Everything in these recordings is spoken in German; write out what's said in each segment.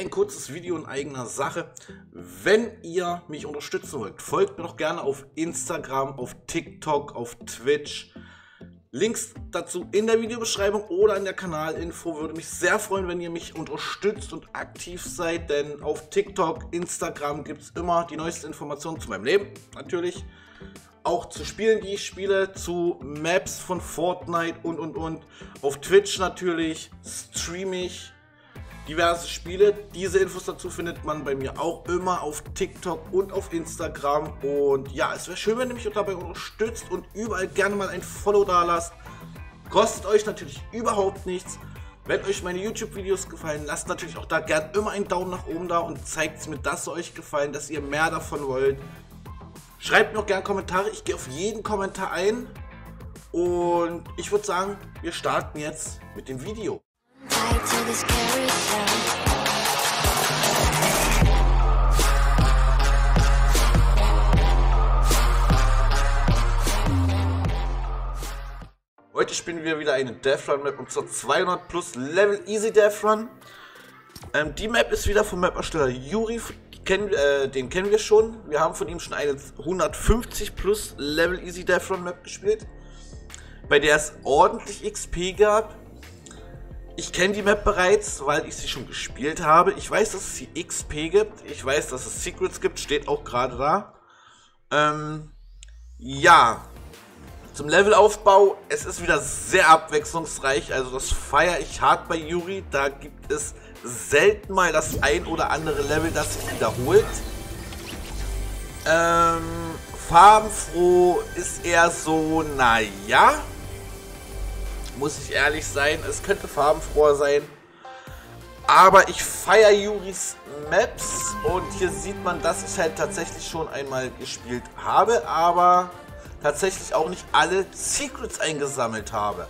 ein kurzes Video in eigener Sache. Wenn ihr mich unterstützen wollt, folgt mir doch gerne auf Instagram, auf TikTok, auf Twitch. Links dazu in der Videobeschreibung oder in der Kanalinfo. Würde mich sehr freuen, wenn ihr mich unterstützt und aktiv seid, denn auf TikTok, Instagram gibt es immer die neuesten Informationen zu meinem Leben, natürlich. Auch zu Spielen, die ich spiele, zu Maps von Fortnite und und und. Auf Twitch natürlich streame ich diverse Spiele. Diese Infos dazu findet man bei mir auch immer auf TikTok und auf Instagram. Und ja, es wäre schön, wenn ihr mich dabei unterstützt und überall gerne mal ein Follow da lasst. Kostet euch natürlich überhaupt nichts. Wenn euch meine YouTube-Videos gefallen, lasst natürlich auch da gerne immer einen Daumen nach oben da und zeigt mir, dass euch gefallen, dass ihr mehr davon wollt. Schreibt mir auch gerne Kommentare, ich gehe auf jeden Kommentar ein. Und ich würde sagen, wir starten jetzt mit dem Video. Heute spielen wir wieder eine Death Run Map und zwar 200 plus Level Easy Death Run. Ähm, die Map ist wieder vom Map-Ersteller Yuri, kenn, äh, den kennen wir schon. Wir haben von ihm schon eine 150 plus Level Easy Death Run Map gespielt, bei der es ordentlich XP gab. Ich kenne die Map bereits, weil ich sie schon gespielt habe. Ich weiß, dass es die XP gibt. Ich weiß, dass es Secrets gibt. Steht auch gerade da. Ähm, ja. Zum Levelaufbau. Es ist wieder sehr abwechslungsreich. Also das feiere ich hart bei Yuri. Da gibt es selten mal das ein oder andere Level, das sich wiederholt. Ähm, farbenfroh ist eher so, naja muss ich ehrlich sein. Es könnte farbenfroher sein. Aber ich feiere Juris Maps und hier sieht man, dass ich halt tatsächlich schon einmal gespielt habe, aber tatsächlich auch nicht alle Secrets eingesammelt habe.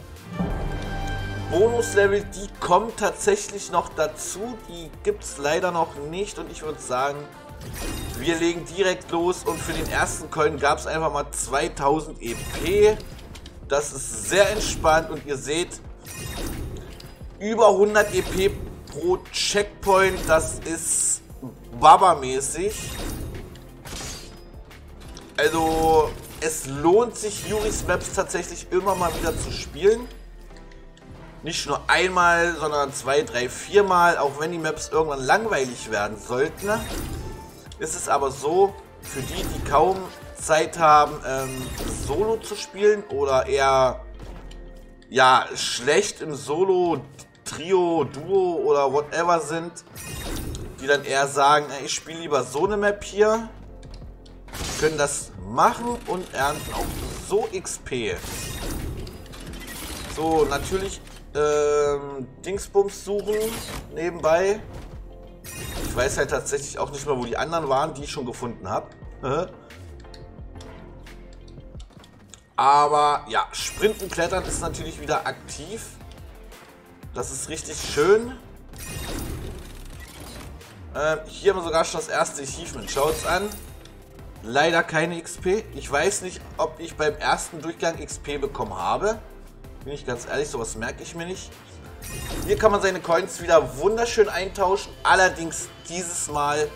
Bonuslevel, die kommen tatsächlich noch dazu, die gibt es leider noch nicht und ich würde sagen, wir legen direkt los und für den ersten Coin gab es einfach mal 2000 EP. Das ist sehr entspannt und ihr seht, über 100 EP pro Checkpoint, das ist Baba-mäßig. Also, es lohnt sich, Juris Maps tatsächlich immer mal wieder zu spielen. Nicht nur einmal, sondern zwei, drei, viermal, auch wenn die Maps irgendwann langweilig werden sollten. Ist es aber so, für die, die kaum Zeit haben, ähm, Solo zu spielen oder eher ja schlecht im Solo, Trio, Duo oder whatever sind, die dann eher sagen, ich spiele lieber so eine Map hier, können das machen und ernten auch so XP. So, natürlich ähm, Dingsbums suchen nebenbei. Ich weiß halt tatsächlich auch nicht mehr, wo die anderen waren, die ich schon gefunden habe. Aber ja, Sprinten, Klettern ist natürlich wieder aktiv. Das ist richtig schön. Ähm, hier haben wir sogar schon das erste Achievement. Schaut's an. Leider keine XP. Ich weiß nicht, ob ich beim ersten Durchgang XP bekommen habe. Bin ich ganz ehrlich, sowas merke ich mir nicht. Hier kann man seine Coins wieder wunderschön eintauschen. Allerdings dieses Mal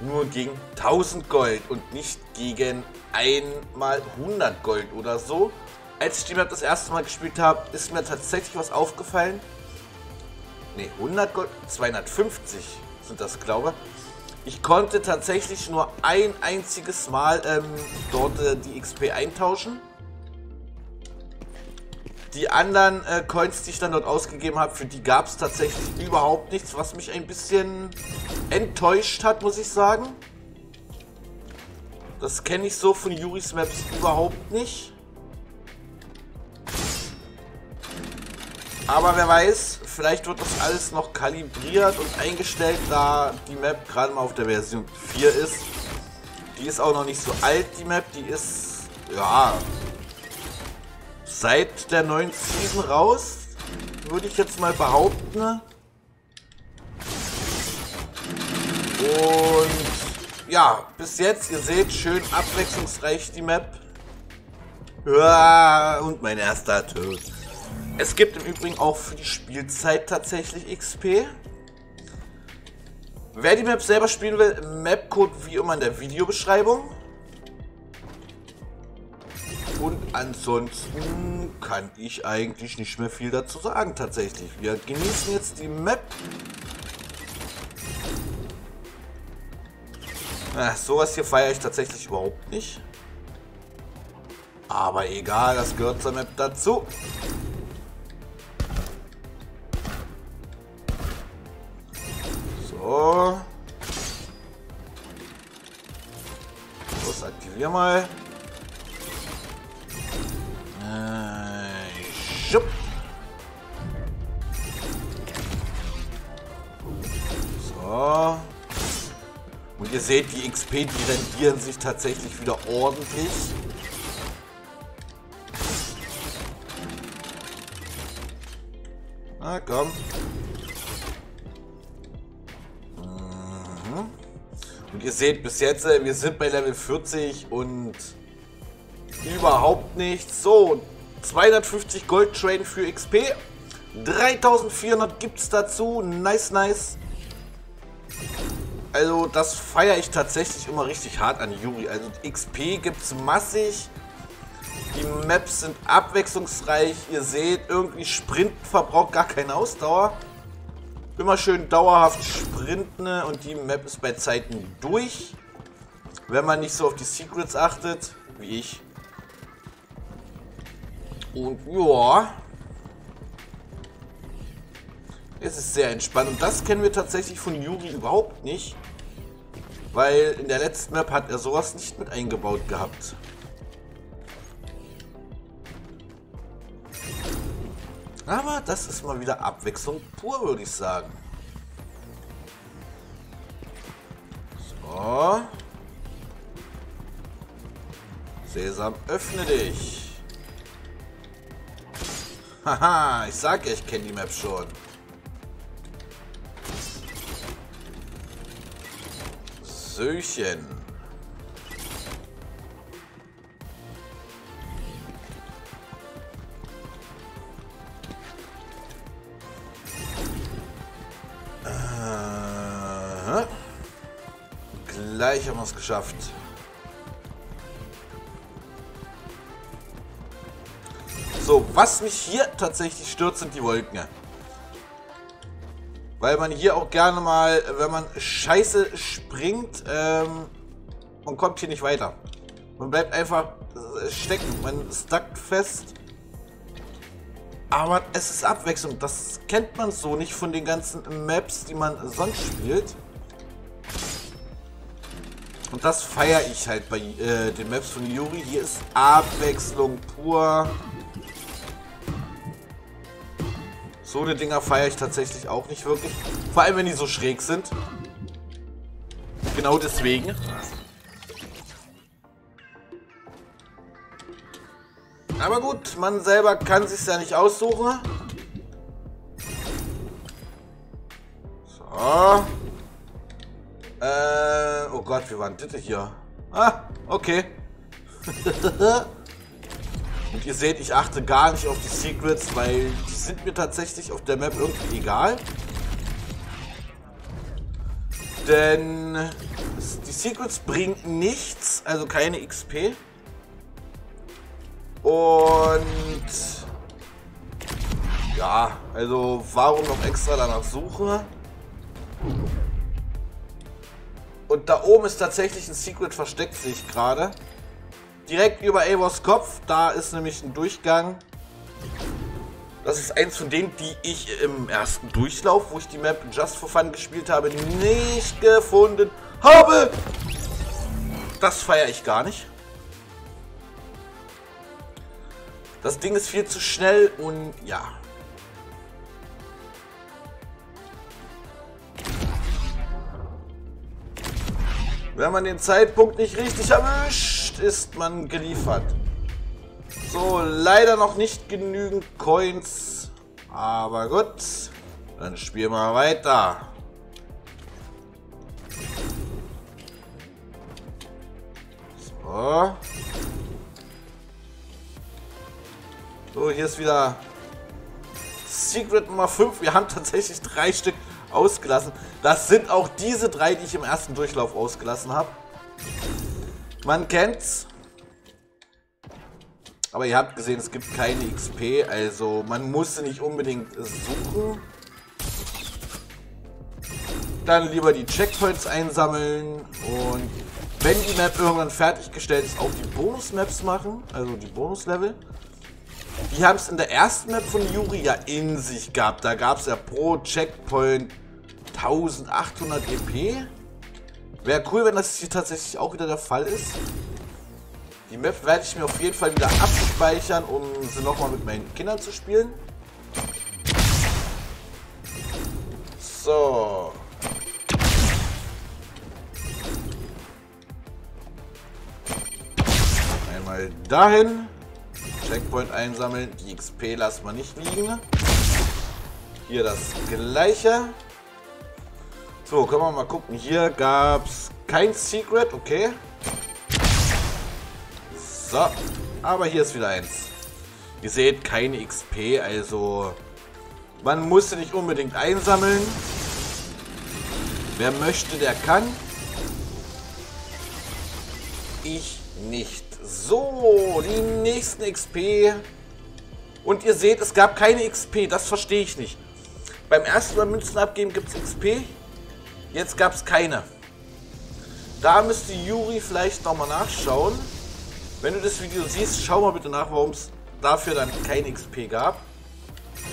nur gegen 1000 Gold und nicht gegen einmal 100 Gold oder so. Als ich die Map das erste Mal gespielt habe, ist mir tatsächlich was aufgefallen. Ne, 100 Gold, 250 sind das, glaube ich. Ich konnte tatsächlich nur ein einziges Mal ähm, dort äh, die XP eintauschen. Die anderen äh, Coins, die ich dann dort ausgegeben habe, für die gab es tatsächlich überhaupt nichts, was mich ein bisschen enttäuscht hat, muss ich sagen. Das kenne ich so von Juris Maps überhaupt nicht. Aber wer weiß, vielleicht wird das alles noch kalibriert und eingestellt, da die Map gerade mal auf der Version 4 ist. Die ist auch noch nicht so alt, die Map. Die ist, ja, seit der neuen Season raus, würde ich jetzt mal behaupten. Und ja, bis jetzt, ihr seht, schön abwechslungsreich die Map. Und mein erster Tod. Es gibt im Übrigen auch für die Spielzeit tatsächlich XP. Wer die Map selber spielen will, Mapcode wie immer in der Videobeschreibung. Und ansonsten kann ich eigentlich nicht mehr viel dazu sagen tatsächlich. Wir genießen jetzt die Map. Ach, sowas hier feiere ich tatsächlich überhaupt nicht. Aber egal, das gehört zur Map dazu. So. Das aktivieren mal. Ihr seht, die XP, die rendieren sich tatsächlich wieder ordentlich. Na komm. Mhm. Und ihr seht bis jetzt, äh, wir sind bei Level 40 und überhaupt nichts. So, 250 Gold Train für XP. 3400 gibt es dazu. Nice, nice. Also das feiere ich tatsächlich immer richtig hart an Yuri. Also XP gibt es massig. Die Maps sind abwechslungsreich. Ihr seht, irgendwie Sprinten verbraucht gar keine Ausdauer. Immer schön dauerhaft sprinten und die Map ist bei Zeiten durch. Wenn man nicht so auf die Secrets achtet, wie ich. Und ja. Es ist sehr entspannt. Und das kennen wir tatsächlich von Yuri überhaupt nicht. Weil in der letzten Map hat er sowas nicht mit eingebaut gehabt. Aber das ist mal wieder Abwechslung pur, würde ich sagen. So. Sesam, öffne dich. Haha, ich sag ja, ich kenne die Map schon. Äh, gleich haben wir es geschafft. So, was mich hier tatsächlich stört, sind die Wolken. Weil man hier auch gerne mal, wenn man scheiße springt, ähm, man kommt hier nicht weiter. Man bleibt einfach stecken, man stackt fest. Aber es ist Abwechslung, das kennt man so nicht von den ganzen Maps, die man sonst spielt. Und das feiere ich halt bei äh, den Maps von Yuri. Hier ist Abwechslung pur. So eine Dinger feiere ich tatsächlich auch nicht wirklich. Vor allem, wenn die so schräg sind. Genau deswegen. Aber gut, man selber kann sich ja nicht aussuchen. So. Äh, oh Gott, wie waren das hier? Ah, okay. Und ihr seht, ich achte gar nicht auf die Secrets, weil die sind mir tatsächlich auf der Map irgendwie egal. Denn die Secrets bringen nichts, also keine XP. Und ja, also warum noch extra danach suchen? Und da oben ist tatsächlich ein Secret versteckt, sehe ich gerade. Direkt über Avos Kopf, da ist nämlich ein Durchgang. Das ist eins von denen, die ich im ersten Durchlauf, wo ich die Map Just for Fun gespielt habe, nicht gefunden habe. Das feiere ich gar nicht. Das Ding ist viel zu schnell und ja. Wenn man den Zeitpunkt nicht richtig erwischt, ist man geliefert. So, leider noch nicht genügend Coins. Aber gut. Dann spielen wir weiter. So. So, hier ist wieder Secret Nummer 5. Wir haben tatsächlich drei Stück. ausgelassen. Das sind auch diese drei, die ich im ersten Durchlauf ausgelassen habe. Man kennt's. Aber ihr habt gesehen, es gibt keine XP, also man muss sie nicht unbedingt suchen. Dann lieber die Checkpoints einsammeln und wenn die Map irgendwann fertiggestellt ist, auch die Bonus-Maps machen, also die Bonus-Level. Die haben es in der ersten Map von Yuri ja in sich gehabt. Da gab es ja pro Checkpoint 1800 EP. Wäre cool, wenn das hier tatsächlich auch wieder der Fall ist. Die Map werde ich mir auf jeden Fall wieder abspeichern, um sie nochmal mit meinen Kindern zu spielen. So. Einmal dahin. Checkpoint einsammeln. Die XP lassen wir nicht liegen. Hier das gleiche. So, können wir mal gucken. Hier gab es kein Secret, okay. So, aber hier ist wieder eins. Ihr seht keine XP, also man muss sie nicht unbedingt einsammeln. Wer möchte, der kann. Ich nicht. So, die nächsten XP. Und ihr seht, es gab keine XP. Das verstehe ich nicht. Beim ersten Mal Münzen abgeben gibt es XP. Jetzt gab es keine. Da müsste Juri vielleicht nochmal nachschauen. Wenn du das Video siehst, schau mal bitte nach, warum es dafür dann kein XP gab.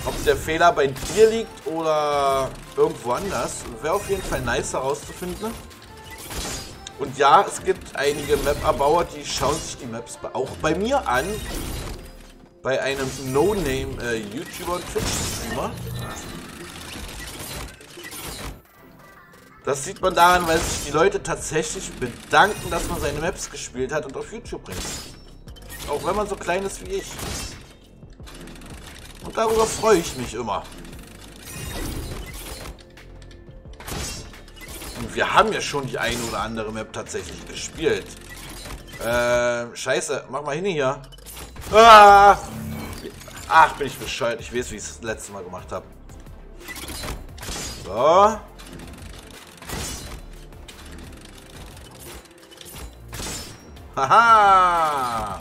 Ob der Fehler bei dir liegt oder irgendwo anders. Wäre auf jeden Fall nice herauszufinden. Und ja, es gibt einige Map-Erbauer, die schauen sich die Maps auch bei mir an. Bei einem No-Name-YouTuber äh, und Twitch-Streamer. Das sieht man daran, weil sich die Leute tatsächlich bedanken, dass man seine Maps gespielt hat und auf YouTube bringt. Auch wenn man so klein ist wie ich. Und darüber freue ich mich immer. Und wir haben ja schon die eine oder andere Map tatsächlich gespielt. Äh, scheiße, mach mal hin hier. Ah! Ach, bin ich bescheuert. Ich weiß, wie ich es das letzte Mal gemacht habe. So. Haha!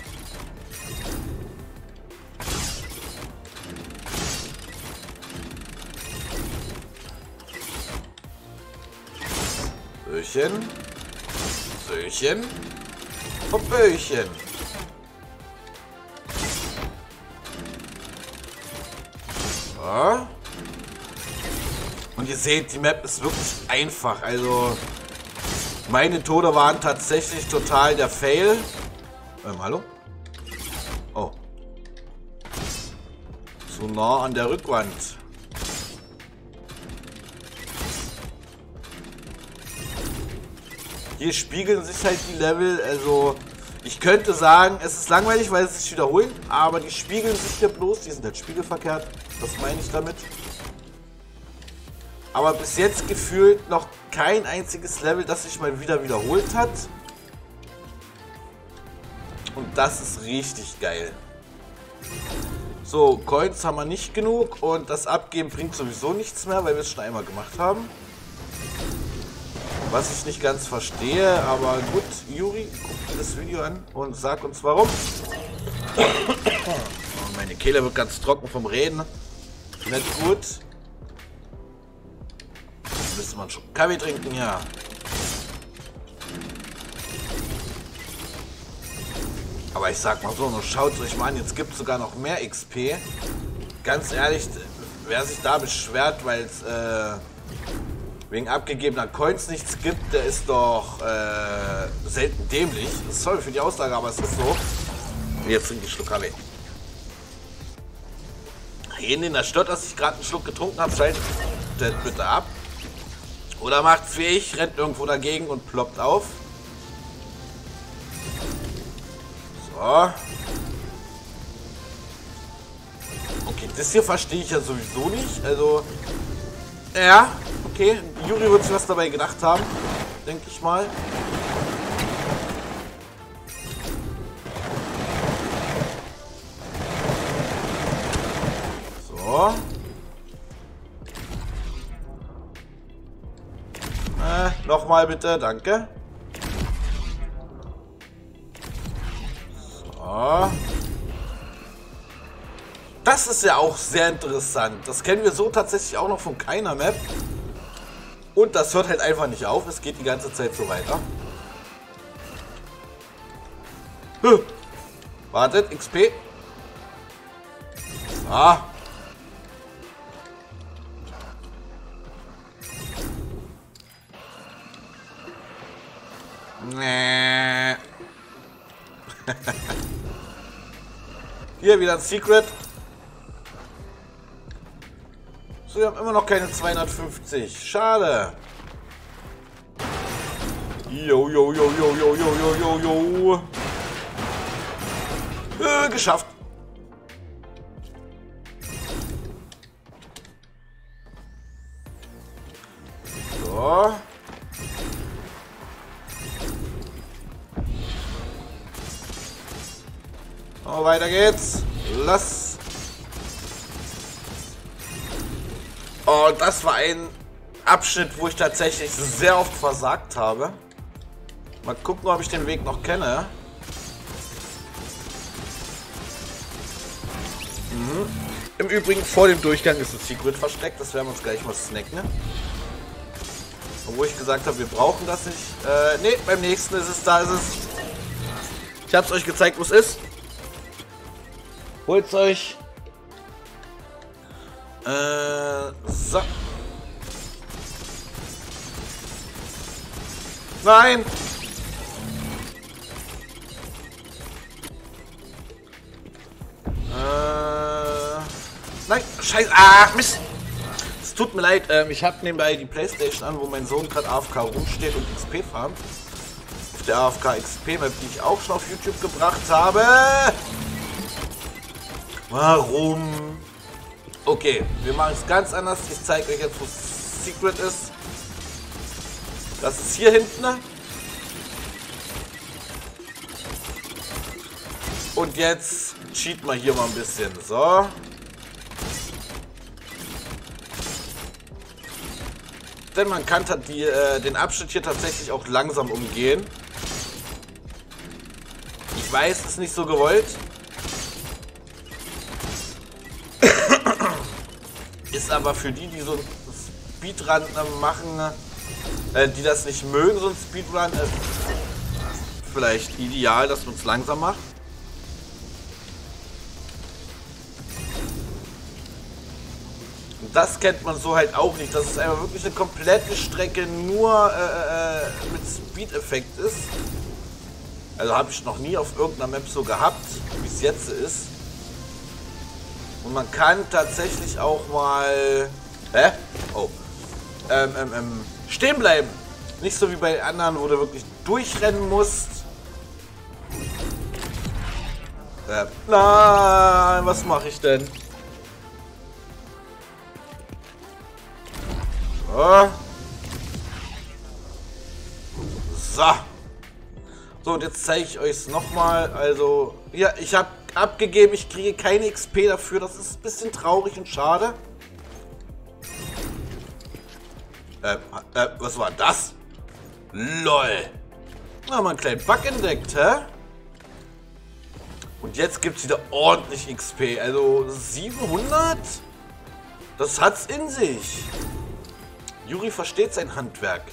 Böchen. Söchen. So. Und ihr seht, die Map ist wirklich einfach. Also meine Tode waren tatsächlich total der Fail. Ähm, hallo? Oh. So nah an der Rückwand. Hier spiegeln sich halt die Level, also ich könnte sagen, es ist langweilig, weil es sich wiederholen, aber die spiegeln sich hier bloß, die sind halt spiegelverkehrt, das meine ich damit. Aber bis jetzt gefühlt noch kein einziges Level, das sich mal wieder wiederholt hat. Und das ist richtig geil. So, Coins haben wir nicht genug und das Abgeben bringt sowieso nichts mehr, weil wir es schon einmal gemacht haben. Was ich nicht ganz verstehe, aber gut, Juri, guck dir das Video an und sag uns warum. Meine Kehle wird ganz trocken vom Reden. Nicht gut müsste man schon Kaffee trinken, ja. Aber ich sag mal so, nur schaut euch mal an, jetzt gibt es sogar noch mehr XP. Ganz ehrlich, wer sich da beschwert, weil es äh, wegen abgegebener Coins nichts gibt, der ist doch äh, selten dämlich. Sorry für die Aussage, aber es ist so. Jetzt trinke ich Schluck Kaffee. Jeden, den das stört, dass ich gerade einen Schluck getrunken habe, schaltet bitte ab. Oder macht's wie ich, rennt irgendwo dagegen und ploppt auf. So. Okay, das hier verstehe ich ja sowieso nicht. Also, ja, okay. Juri wird sich was dabei gedacht haben, denke ich mal. Nochmal bitte, danke. So. Das ist ja auch sehr interessant. Das kennen wir so tatsächlich auch noch von keiner Map. Und das hört halt einfach nicht auf. Es geht die ganze Zeit so weiter. Huh. Wartet, XP. Ah. Hier wieder ein Secret. So, wir haben immer noch keine 250. Schade. Jo, jo, jo, jo, jo, jo, jo, jo, jo. Äh, geschafft. Oh, weiter geht's. Lass. Oh, das war ein Abschnitt, wo ich tatsächlich sehr oft versagt habe. Mal gucken, ob ich den Weg noch kenne. Mhm. Im Übrigen, vor dem Durchgang ist ein Secret versteckt. Das werden wir uns gleich mal snacken. Obwohl ich gesagt habe, wir brauchen das nicht. Äh, nee, beim nächsten ist es, da ist es. Ich habe es euch gezeigt, wo es ist. Holt's euch. Äh, so. Nein! Äh, nein, scheiße. Ah, Mist. Es tut mir leid. Ähm, ich habe nebenbei die Playstation an, wo mein Sohn gerade AFK rumsteht und XP farmt. Auf der AFK XP Map, die ich auch schon auf YouTube gebracht habe. Warum? Okay, wir machen es ganz anders. Ich zeige euch jetzt, wo Secret ist. Das ist hier hinten. Und jetzt cheat mal hier mal ein bisschen. So. Denn man kann die, äh, den Abschnitt hier tatsächlich auch langsam umgehen. Ich weiß, es ist nicht so gewollt. Ist aber für die, die so einen Speedrun machen, äh, die das nicht mögen, so ein Speedrun, ist vielleicht ideal, dass man es langsam macht. das kennt man so halt auch nicht. Dass es einfach wirklich eine komplette Strecke nur äh, äh, mit Speed-Effekt ist. Also habe ich noch nie auf irgendeiner Map so gehabt, wie es jetzt ist. Und man kann tatsächlich auch mal... Hä? Oh. Ähm, ähm, ähm, stehen bleiben. Nicht so wie bei anderen, wo du wirklich durchrennen musst. Äh, nein, was mache ich denn? So. So. So, und jetzt zeige ich euch es nochmal. Also, ja, ich habe abgegeben. Ich kriege keine XP dafür. Das ist ein bisschen traurig und schade. Äh, äh, was war das? LOL. Na, mal einen kleinen Bug entdeckt, hä? Und jetzt gibt es wieder ordentlich XP. Also 700? Das hat's in sich. Juri versteht sein Handwerk.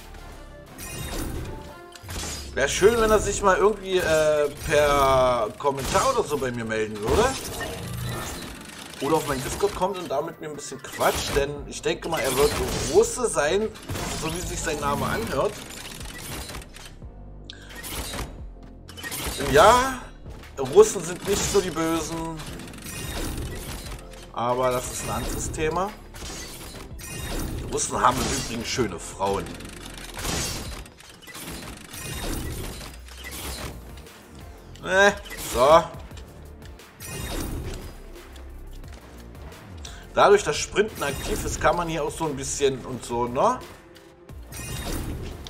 Wäre schön, wenn er sich mal irgendwie äh, per Kommentar oder so bei mir melden würde. Oder auf mein Discord kommt und damit mir ein bisschen quatscht, denn ich denke mal, er wird Russe sein, so wie sich sein Name anhört. Ja, Russen sind nicht so die Bösen, aber das ist ein anderes Thema. Die Russen haben im Übrigen schöne Frauen. Äh, so. Dadurch, dass Sprinten aktiv ist, kann man hier auch so ein bisschen und so, ne?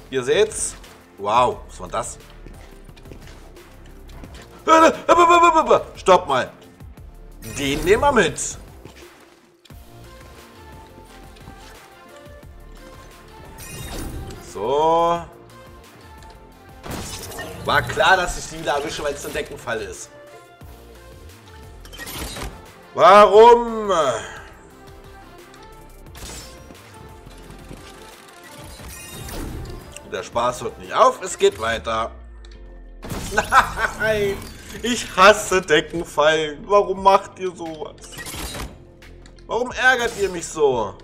Ihr seht's. Wow, was war das? Stopp mal. Den nehmen wir mit. So. War klar, dass ich die wieder erwische, weil es ein Deckenfall ist. Warum? Der Spaß hört nicht auf, es geht weiter. Nein, ich hasse Deckenfallen. Warum macht ihr sowas? Warum ärgert ihr mich so?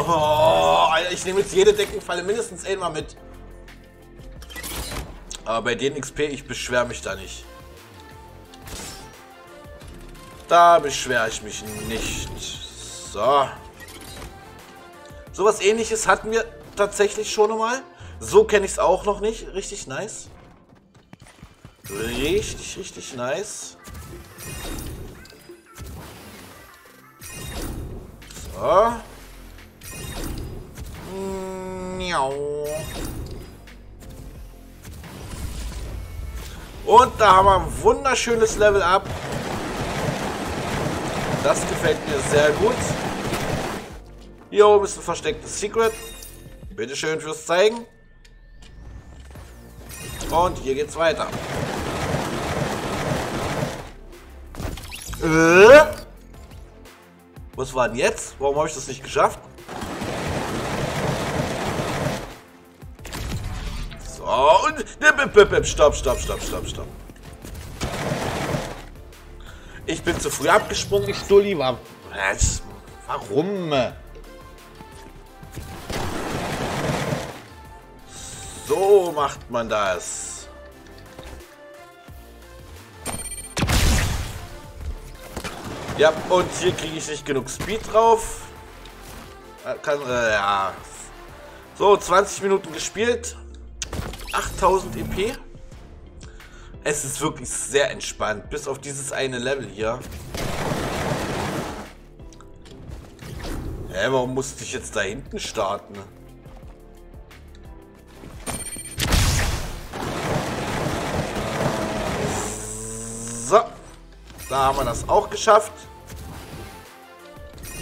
Oh, ich nehme jetzt jede Deckenfalle mindestens einmal mit. Aber bei den XP, ich beschwere mich da nicht. Da beschwere ich mich nicht. So. Sowas ähnliches hatten wir tatsächlich schon einmal. So kenne ich es auch noch nicht. Richtig nice. Richtig, richtig nice. So. Und da haben wir ein wunderschönes Level Up. Das gefällt mir sehr gut. Hier oben ist ein verstecktes Secret. Bitte schön fürs Zeigen. Und hier geht's weiter. Äh? Was war denn jetzt? Warum habe ich das nicht geschafft? So, und... Stopp, stopp, stopp, stopp, stopp. Ich bin zu früh abgesprungen, ich Stulli war... Was? Warum? So macht man das. Ja, und hier kriege ich nicht genug Speed drauf. Äh, kann, äh, ja. So, 20 Minuten gespielt. 8000 EP. Es ist wirklich sehr entspannt, bis auf dieses eine Level hier. Hä, warum musste ich jetzt da hinten starten? So. Da haben wir das auch geschafft.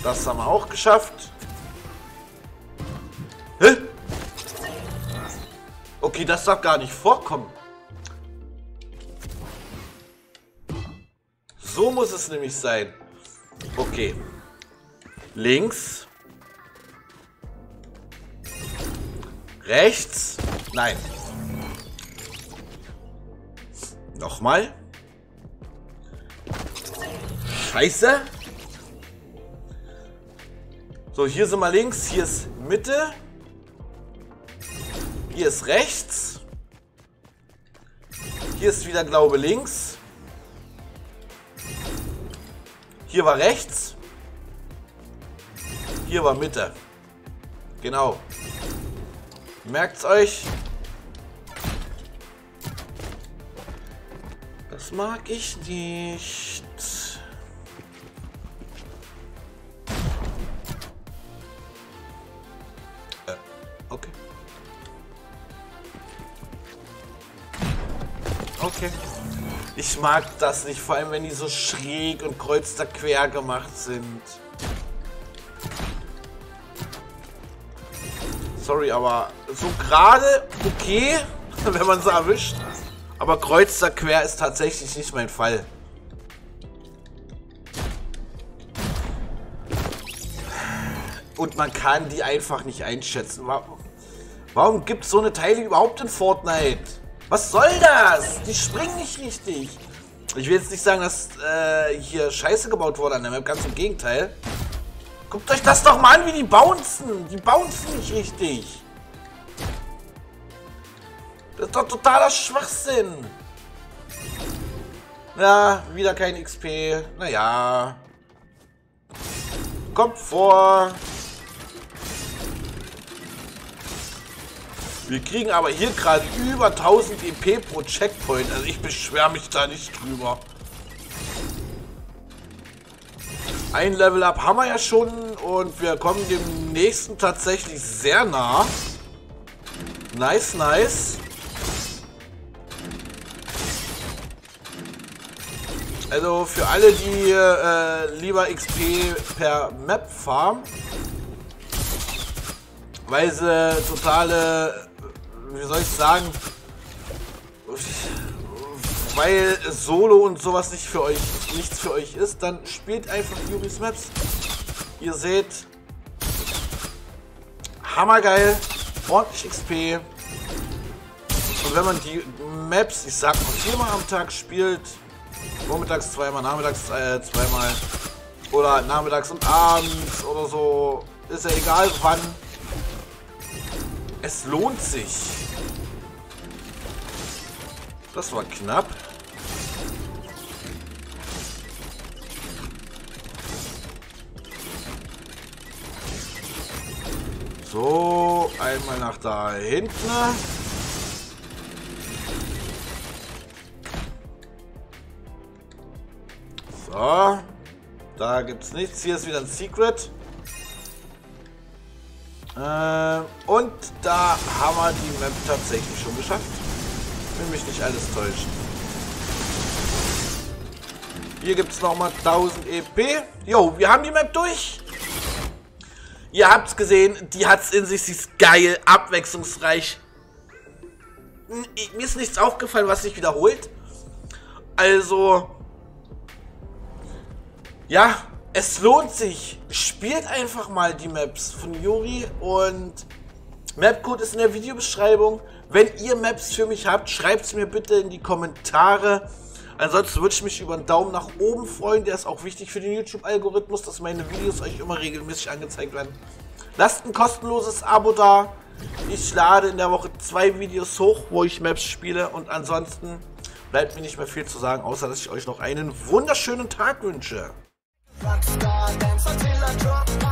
Das haben wir auch geschafft. Okay, das darf gar nicht vorkommen. So muss es nämlich sein. Okay. Links. Rechts. Nein. Nochmal. Scheiße. So, hier sind wir links. Hier ist Mitte. Hier ist rechts. Hier ist wieder, glaube links. Hier war rechts. Hier war Mitte. Genau. Merkt's euch. Das mag ich nicht. Ich mag das nicht, vor allem wenn die so schräg und kreuz quer gemacht sind. Sorry, aber so gerade okay, wenn man sie erwischt. Aber kreuz quer ist tatsächlich nicht mein Fall. Und man kann die einfach nicht einschätzen. Warum gibt es so eine Teile überhaupt in Fortnite? Was soll das? Die springen nicht richtig. Ich will jetzt nicht sagen, dass äh, hier Scheiße gebaut wurde an der Map. Ganz im Gegenteil. Guckt euch das doch mal an, wie die bouncen. Die bouncen nicht richtig. Das ist doch totaler Schwachsinn. Ja, wieder kein XP. Naja. Kommt vor. Wir kriegen aber hier gerade über 1000 EP pro Checkpoint. Also ich beschwere mich da nicht drüber. Ein Level Up haben wir ja schon und wir kommen dem nächsten tatsächlich sehr nah. Nice, nice. Also für alle, die äh, lieber XP per Map farmen, weil sie totale, wie soll ich sagen, weil Solo und sowas nicht für euch, nichts für euch ist, dann spielt einfach Yuris Maps. Ihr seht, hammergeil, ordentlich XP. Und wenn man die Maps, ich sag mal, viermal am Tag spielt, vormittags zweimal, nachmittags äh, zweimal oder nachmittags und abends oder so, ist ja egal wann. Es lohnt sich. Das war knapp. So, einmal nach da hinten. So. Da gibt es nichts. Hier ist wieder ein Secret. Äh, und da haben wir die Map tatsächlich schon geschafft. Wenn mich nicht alles täuscht. Hier gibt es nochmal 1000 EP. Jo, wir haben die Map durch. Ihr habt es gesehen, die hat es in sich, sie ist geil, abwechslungsreich. Mir ist nichts aufgefallen, was sich wiederholt. Also, ja, es lohnt sich. Spielt einfach mal die Maps von Yuri und Mapcode ist in der Videobeschreibung. Wenn ihr Maps für mich habt, schreibt es mir bitte in die Kommentare. Ansonsten würde ich mich über einen Daumen nach oben freuen. Der ist auch wichtig für den YouTube-Algorithmus, dass meine Videos euch immer regelmäßig angezeigt werden. Lasst ein kostenloses Abo da. Ich lade in der Woche zwei Videos hoch, wo ich Maps spiele. Und ansonsten bleibt mir nicht mehr viel zu sagen, außer dass ich euch noch einen wunderschönen Tag wünsche. Rockstar danser til at drop.